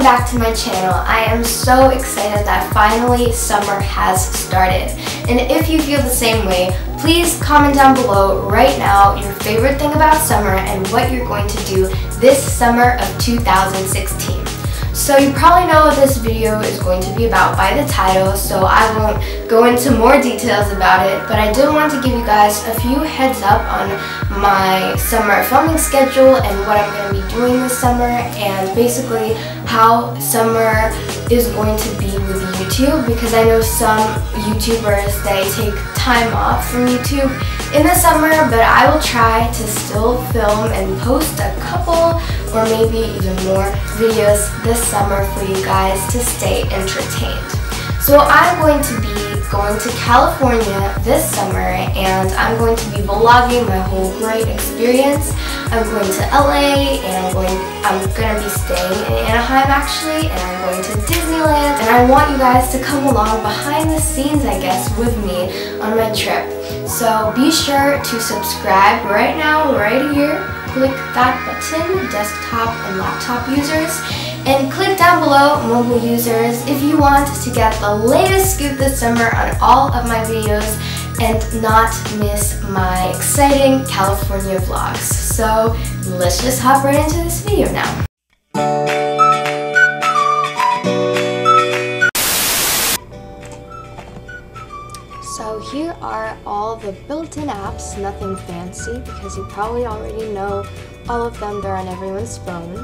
welcome back to my channel. I am so excited that finally summer has started. And if you feel the same way, please comment down below right now your favorite thing about summer and what you're going to do this summer of 2016. So you probably know what this video is going to be about by the title, so I won't go into more details about it, but I did want to give you guys a few heads up on my summer filming schedule and what I'm going to be doing this summer, and basically how summer is going to be with YouTube, because I know some YouTubers, they take time off from YouTube in the summer, but I will try to still film and post a couple or maybe even more videos this summer for you guys to stay entertained. So I'm going to be going to California this summer and I'm going to be vlogging my whole great experience. I'm going to LA and I'm going I'm gonna be staying in Anaheim actually and I'm going to Disneyland and I want you guys to come along behind the scenes I guess with me on my trip. So be sure to subscribe right now, right here click that button, desktop and laptop users, below mobile users if you want to get the latest scoop this summer on all of my videos and not miss my exciting California vlogs. So let's just hop right into this video now. So here are all the built-in apps, nothing fancy because you probably already know all of them, they're on everyone's phone.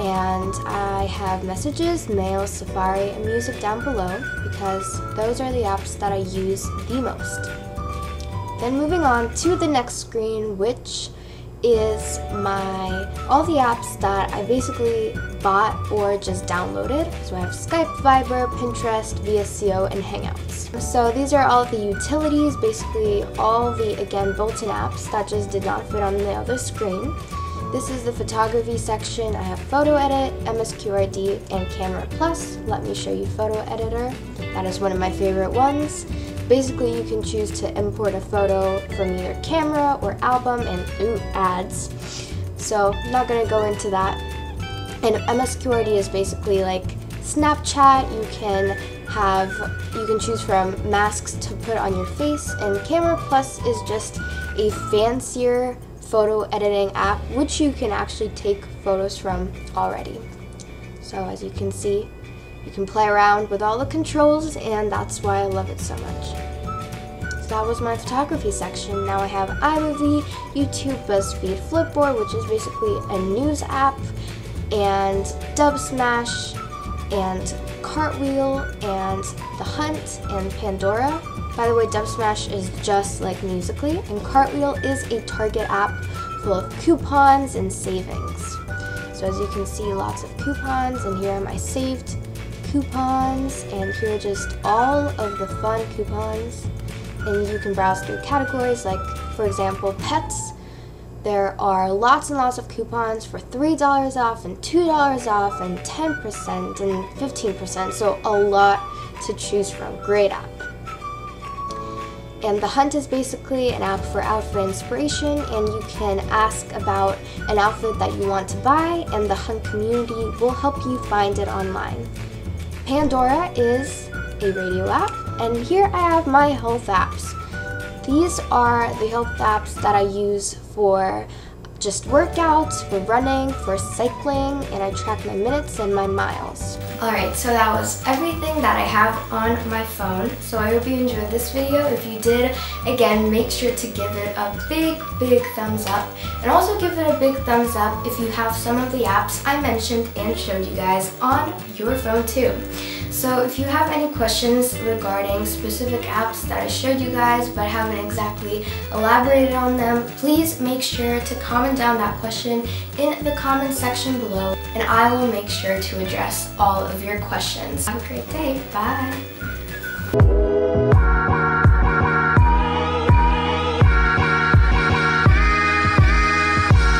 And I have messages, mail, Safari, and music down below because those are the apps that I use the most. Then moving on to the next screen, which is my all the apps that I basically bought or just downloaded. So I have Skype, Viber, Pinterest, VSCO, and Hangouts. So these are all the utilities, basically all the, again, built-in apps that just did not fit on the other screen. This is the photography section. I have Photo Edit, MSQRD, and Camera Plus. Let me show you Photo Editor. That is one of my favorite ones. Basically, you can choose to import a photo from either camera or album and ooh, ads. So, I'm not to go into that. And MSQRD is basically like Snapchat. You can have, you can choose from masks to put on your face. And Camera Plus is just a fancier photo editing app, which you can actually take photos from already. So as you can see, you can play around with all the controls and that's why I love it so much. So that was my photography section. Now I have iMovie, YouTube, BuzzFeed, Flipboard, which is basically a news app, and Dubsmash, and Cartwheel, and The Hunt, and Pandora. By the way, Dubsmash is just like Musical.ly, and Cartwheel is a Target app full of coupons and savings. So as you can see, lots of coupons, and here are my saved coupons and here are just all of the fun coupons and you can browse through categories like for example pets there are lots and lots of coupons for $3 off and $2 off and 10% and 15% so a lot to choose from. Great app. And the hunt is basically an app for outfit inspiration and you can ask about an outfit that you want to buy and the hunt community will help you find it online. Pandora is a radio app, and here I have my health apps. These are the health apps that I use for just workouts, for running, for cycling, and I track my minutes and my miles. Alright, so that was everything that I have on my phone. So I hope you enjoyed this video. If you did, again, make sure to give it a big, big thumbs up. And also give it a big thumbs up if you have some of the apps I mentioned and showed you guys on your phone too. So if you have any questions regarding specific apps that I showed you guys but haven't exactly elaborated on them, please make sure to comment down that question in the comment section below and I will make sure to address all of your questions. Have a great day. Bye.